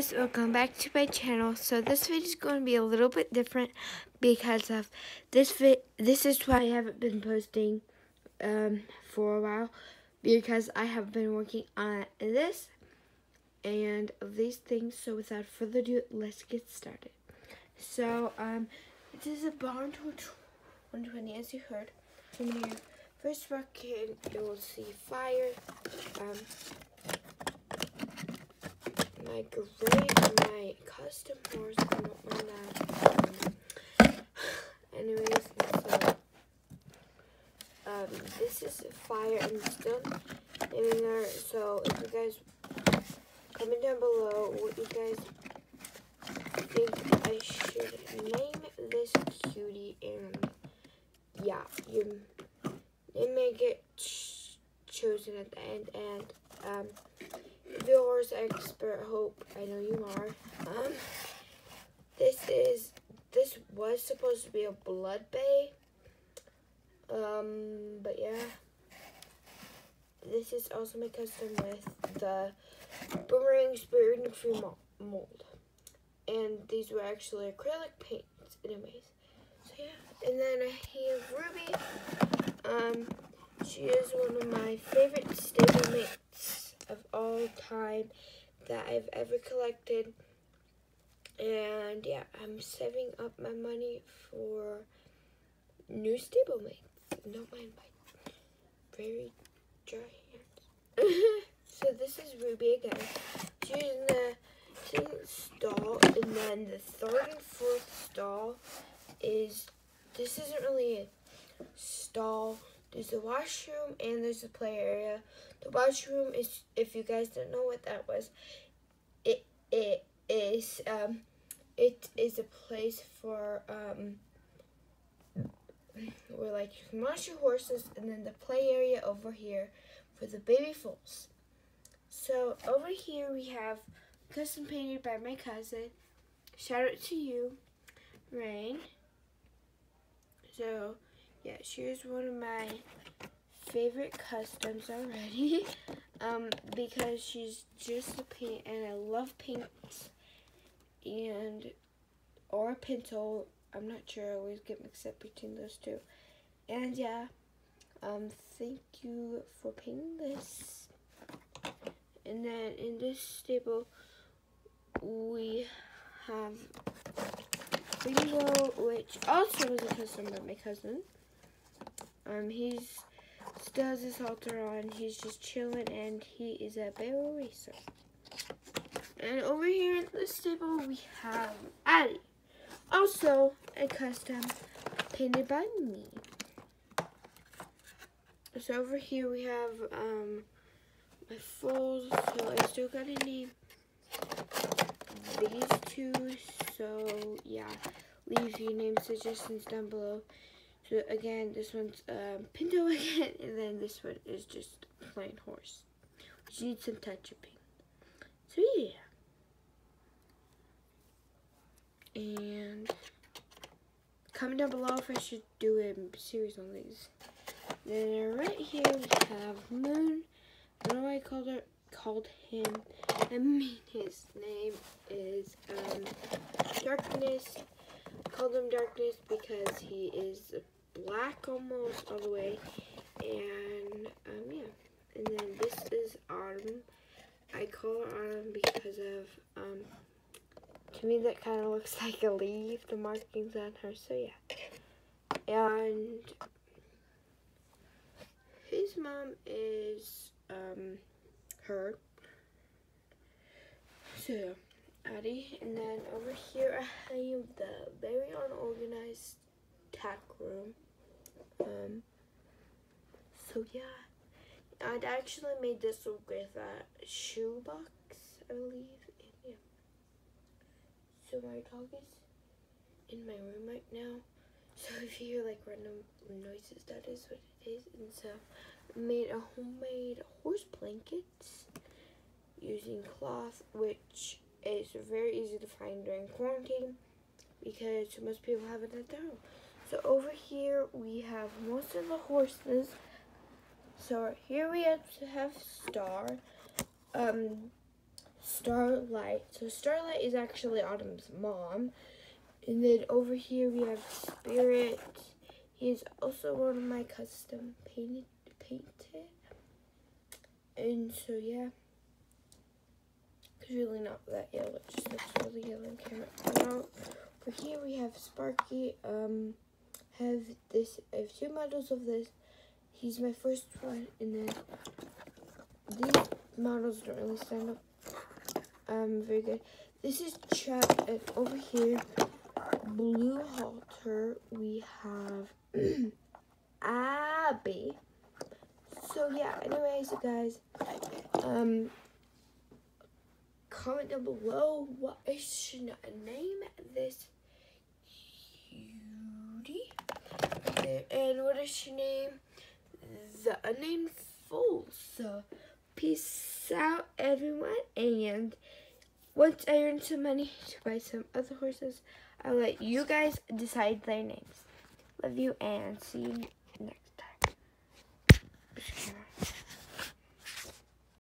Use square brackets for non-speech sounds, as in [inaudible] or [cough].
guys, welcome back to my channel. So this video is going to be a little bit different because of this this is why I haven't been posting um, for a while because I have been working on this and these things. So without further ado, let's get started. So um, this is a Bond 120 as you heard from your first rocket. You will see fire. Um, my great, my custom horse. I don't mind that. [sighs] anyways, so um, this is fire and stone in there. So if you guys comment down below what you guys think I should name this cutie, and yeah, you it may get ch chosen at the end, and um expert hope. I know you are. Um this is this was supposed to be a blood bay. Um but yeah. This is also my custom with the boomerang spirit free mold. And these were actually acrylic paints anyways. So yeah. And then i have ruby. Um she is one of my favorite stablemates all time that I've ever collected. And yeah, I'm saving up my money for new stablemates. Don't mind my very dry hands. [laughs] so this is Ruby again. She's in the second stall, and then the third and fourth stall is, this isn't really a stall. There's a washroom and there's a play area. The washroom is, if you guys don't know what that was, it it is um, it is a place for um, where like you can wash your horses, and then the play area over here for the baby foals. So over here we have custom painted by my cousin. Shout out to you, Rain. So yeah, she is one of my favorite customs already [laughs] um, because she's just a paint and I love paints and or a pencil. I'm not sure. I always get mixed up between those two. And yeah, um, thank you for painting this. And then in this stable, we have Bingo, which also was a custom by my cousin. Um, he's still has his halter on. He's just chilling, and he is a barrel racer. And over here in the stable, we have Addie. Also, a custom painted by me. So over here we have um, my foals. So I still gotta name these two. So yeah, leave your name suggestions down below. So again, this one's um, Pinto again, and then this one is just plain horse. Which needs some touch pink. So yeah. And comment down below if I should do a series on these. Then right here we have Moon. I know I called her called him. I mean his name is um, Darkness. called him Darkness because he is black almost all the way. And, um, yeah. And then this is Autumn. I call her Autumn because of, um, to me that kind of looks [laughs] like a leaf, the markings on her. So, yeah. And his mom is, um, her. So, Addie. And then over here I have the very unorganized tack room. Um, so yeah, I'd actually made this with a shoebox, I believe. And, yeah. So my dog is in my room right now. [laughs] So if you hear like random noises, that is what it is. And so I made a homemade horse blankets using cloth, which is very easy to find during quarantine because most people have it at their home. So over here we have most of the horses. So here we have have Star. Um, Starlight. So Starlight is actually Autumn's mom. And then over here we have Spirit. He is also one of my custom painted painted. And so yeah. It's really not that yellow, it just looks really yellow in camera. Now over here we have Sparky. Um have this I have two models of this. He's my first one and then these models don't really stand up um very good. This is Chuck and over here Blue Halter we have [clears throat] Abby. So yeah, anyways guys, um comment down below what I should name this and what is she name? The unnamed fool. So peace out everyone and once I earn some money [laughs] to buy some other horses, I'll let you guys decide their names. Love you and see you next time.